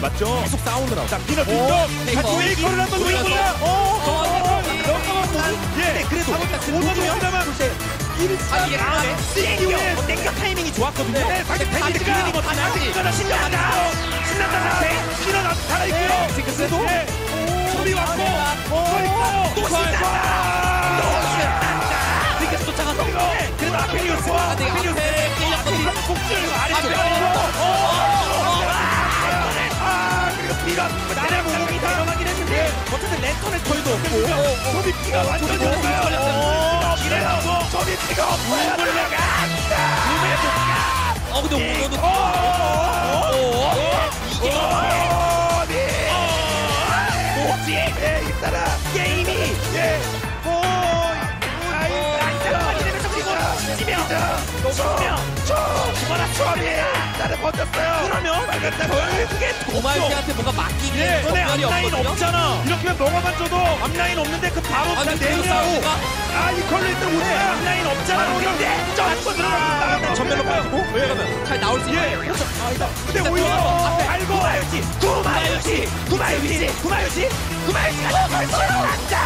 맞죠? 계속 싸우느라고. 자, 피너 어. 페이커. 같이 웨이커를 한번. 노려보자. 어, 어, 어, 어. 예, 예, 그래도 오너입니다만 아, 이게 다음에 땡겨. 땡겨 타이밍이 좋았거든요. 네, 데미지가 이거는 신난다. 신난다. 나 살아있고요. 예. 소리 왔고, 또 있고, 또 신난다. 또 신난다. 징크스 쫓아가서 그래도 앞에 끌렸거든요. 복줄 앞에 아래쪽. 소비 피가 완전 좋았어요. 이래서 소비 피가 없어요. 어 근데 오너도 죽어라. 나를 버텼어요. 그러면 결국에 고말기한테 뭔가 맡기기 예, 전에 전멸이 앞라인 없거든요? 없잖아. 이렇게 너가만 줘도 앞라인 없는데 그 바로 아 그냥 근데 그 내려. 싸우니까? 아, 이 걸릴 때 오네. 앞라인 없잖아. 오는데 점프 들어가. 전멸로 빠지고 예. 그러면 잘 나올 수 예. 있어요. 아니다 근데 오히려 앞에 알고 구마유지. 구마유지. 구마유지. 구마유지. 구마유지가 신난다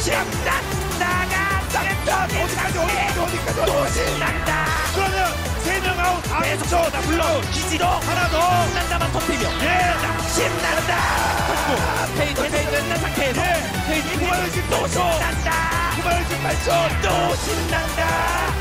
신난다가 어디까지 어디까지 어디까지 또 신난다. 그러면 세명 아웃. 계속 저나 물론 기지로. 하나 더. 신난다만 터뜨리며. 예. 신난다. 페이지 페이지 끝난 상태에서. 예. 페이지 구마유지 또또 신난다. 9마일씩 8천. 또 신난다